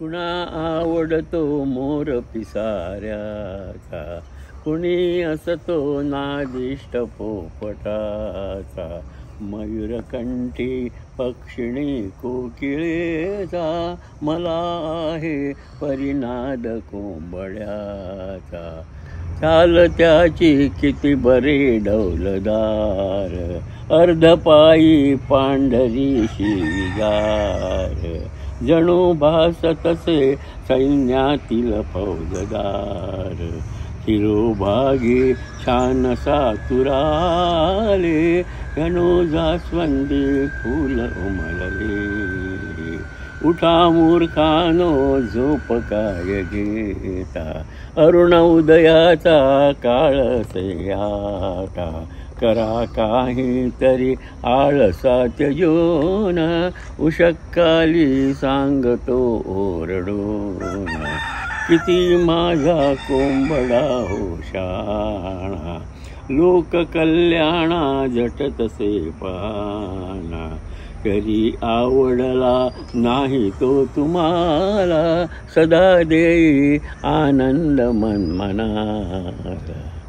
कुणा आवडतो मोर पिसाऱ्याचा? कुणी असतो नादिष्ट पोपटाचा? मयूरकंठी पक्षिणी कोकिळेचा? मला आहे परिनाद कोंबड्याचा. चाल त्याची किती बरे डौलदार अर्धपायी पांढरी शिगार जणू भास तसे सैन्यातील फौजदार शिरोभागी छान सातुराले जणू जास्वंदी फूल उमलले उठा मूर्खानो झोप काय घेता? अरुण उदयाचा काळ आता. करा काहीतरी आळसात योन उशक्काली सांगतो ओरडून. किती माझा कोंबडा होशाणा. लोककल्याणा झटतसे पाना. कधी आवडला नाही तो तुम्हाला सदा देई आनंद मन मनाला